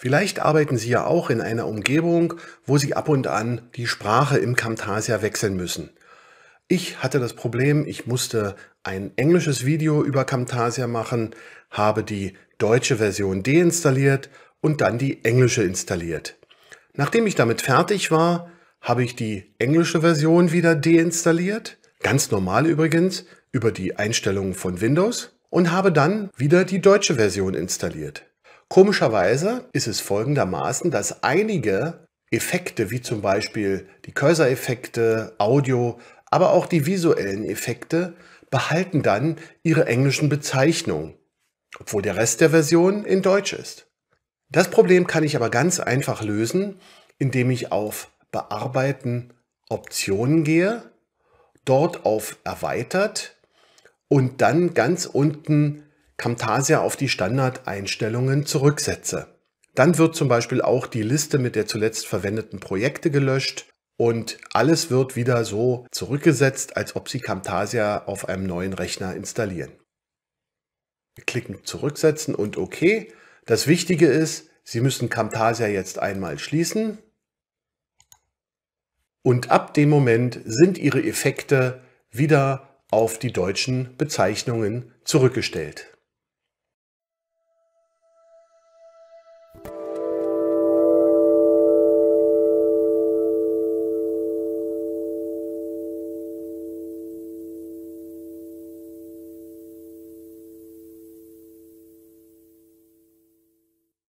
Vielleicht arbeiten Sie ja auch in einer Umgebung, wo Sie ab und an die Sprache im Camtasia wechseln müssen. Ich hatte das Problem, ich musste ein englisches Video über Camtasia machen, habe die deutsche Version deinstalliert und dann die englische installiert. Nachdem ich damit fertig war, habe ich die englische Version wieder deinstalliert, ganz normal übrigens, über die Einstellungen von Windows und habe dann wieder die deutsche Version installiert. Komischerweise ist es folgendermaßen, dass einige Effekte, wie zum Beispiel die Cursor-Effekte, Audio, aber auch die visuellen Effekte, behalten dann ihre englischen Bezeichnungen, obwohl der Rest der Version in Deutsch ist. Das Problem kann ich aber ganz einfach lösen, indem ich auf Bearbeiten Optionen gehe, dort auf Erweitert und dann ganz unten Camtasia auf die Standardeinstellungen zurücksetze. Dann wird zum Beispiel auch die Liste mit der zuletzt verwendeten Projekte gelöscht und alles wird wieder so zurückgesetzt, als ob Sie Camtasia auf einem neuen Rechner installieren. Wir klicken Zurücksetzen und OK. Das Wichtige ist, Sie müssen Camtasia jetzt einmal schließen. Und ab dem Moment sind Ihre Effekte wieder auf die deutschen Bezeichnungen zurückgestellt.